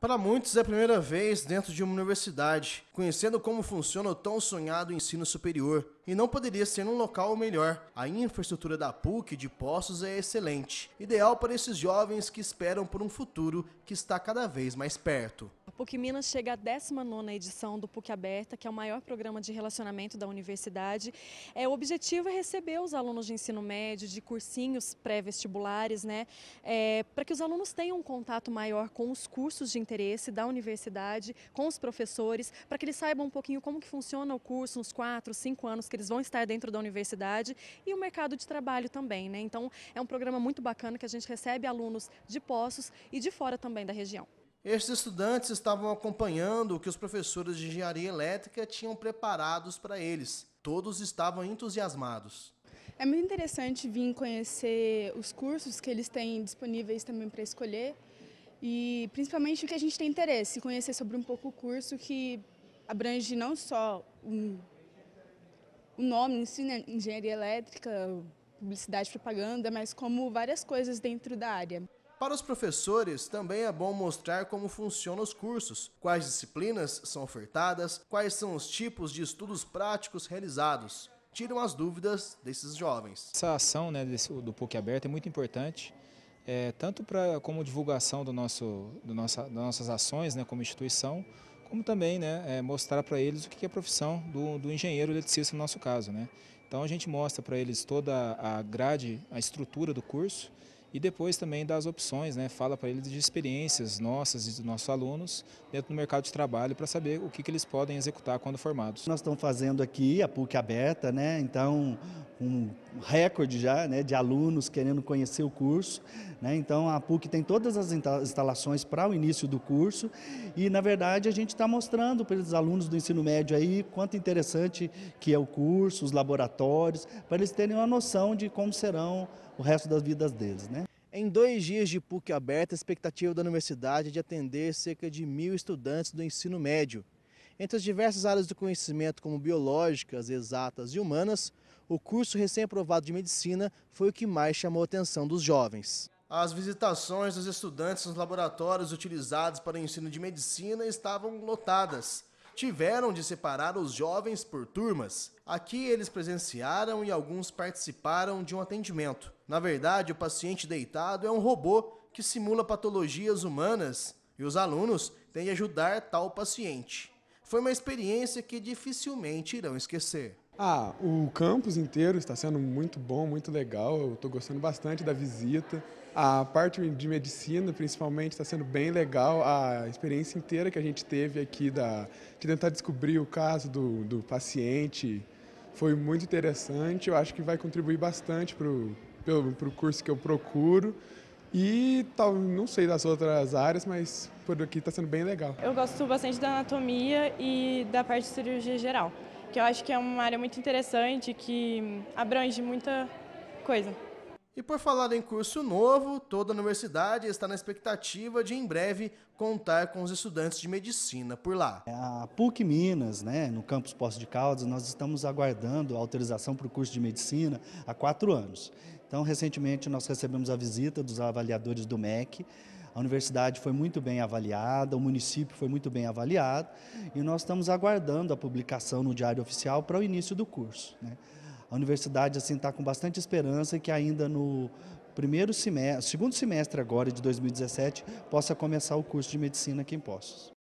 Para muitos é a primeira vez dentro de uma universidade, conhecendo como funciona o tão sonhado ensino superior. E não poderia ser num local melhor. A infraestrutura da PUC de Poços é excelente, ideal para esses jovens que esperam por um futuro que está cada vez mais perto. PUC Minas chega à 19ª edição do PUC Aberta, que é o maior programa de relacionamento da universidade. É, o objetivo é receber os alunos de ensino médio, de cursinhos pré-vestibulares, né, é, para que os alunos tenham um contato maior com os cursos de interesse da universidade, com os professores, para que eles saibam um pouquinho como que funciona o curso nos quatro, cinco anos que eles vão estar dentro da universidade e o mercado de trabalho também. Né? Então é um programa muito bacana que a gente recebe alunos de Poços e de fora também da região. Estes estudantes estavam acompanhando o que os professores de engenharia elétrica tinham preparados para eles. Todos estavam entusiasmados. É muito interessante vir conhecer os cursos que eles têm disponíveis também para escolher e principalmente o que a gente tem interesse, conhecer sobre um pouco o curso que abrange não só um, o nome né, engenharia elétrica, publicidade propaganda, mas como várias coisas dentro da área. Para os professores, também é bom mostrar como funcionam os cursos, quais disciplinas são ofertadas, quais são os tipos de estudos práticos realizados. Tiram as dúvidas desses jovens. Essa ação né, desse, do PUC Aberto é muito importante, é, tanto pra, como divulgação do nosso, do nossa, das nossas ações né, como instituição, como também né, é, mostrar para eles o que é a profissão do, do engenheiro eletricista no nosso caso. Né. Então a gente mostra para eles toda a grade, a estrutura do curso, e depois também das opções, né? fala para eles de experiências nossas e dos nossos alunos dentro do mercado de trabalho para saber o que, que eles podem executar quando formados. Nós estamos fazendo aqui a PUC aberta, né? então um recorde já né, de alunos querendo conhecer o curso. Né? Então a PUC tem todas as instalações para o início do curso e na verdade a gente está mostrando para os alunos do ensino médio aí quanto interessante que é o curso, os laboratórios, para eles terem uma noção de como serão o resto das vidas deles. Né? Em dois dias de PUC aberta, a expectativa da universidade é de atender cerca de mil estudantes do ensino médio. Entre as diversas áreas do conhecimento, como biológicas, exatas e humanas, o curso recém-aprovado de medicina foi o que mais chamou a atenção dos jovens. As visitações dos estudantes nos laboratórios utilizados para o ensino de medicina estavam lotadas tiveram de separar os jovens por turmas. Aqui eles presenciaram e alguns participaram de um atendimento. Na verdade, o paciente deitado é um robô que simula patologias humanas e os alunos têm de ajudar tal paciente. Foi uma experiência que dificilmente irão esquecer. Ah, o campus inteiro está sendo muito bom, muito legal. Eu estou gostando bastante da visita. A parte de medicina, principalmente, está sendo bem legal. A experiência inteira que a gente teve aqui da, de tentar descobrir o caso do, do paciente foi muito interessante. Eu acho que vai contribuir bastante para o curso que eu procuro. E tal, não sei das outras áreas, mas por aqui está sendo bem legal. Eu gosto bastante da anatomia e da parte de cirurgia geral que eu acho que é uma área muito interessante, que abrange muita coisa. E por falar em curso novo, toda a universidade está na expectativa de em breve contar com os estudantes de medicina por lá. É, a PUC Minas, né, no campus Poço de Caldas, nós estamos aguardando a autorização para o curso de medicina há quatro anos. Então, recentemente, nós recebemos a visita dos avaliadores do MEC, a universidade foi muito bem avaliada, o município foi muito bem avaliado e nós estamos aguardando a publicação no Diário Oficial para o início do curso. Né? A universidade assim está com bastante esperança que ainda no primeiro semestre, segundo semestre agora de 2017, possa começar o curso de medicina aqui em Poços.